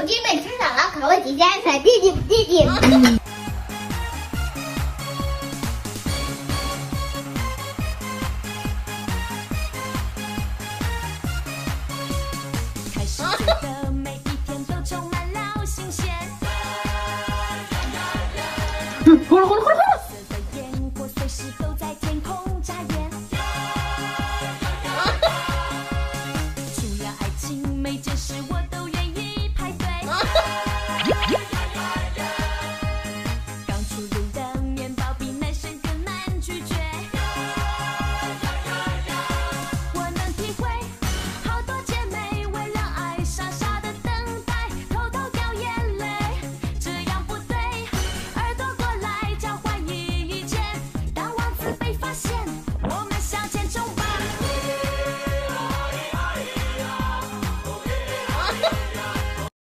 手机被吃了可恶姐姐安弟弟弟弟开始每一天都爱情每件事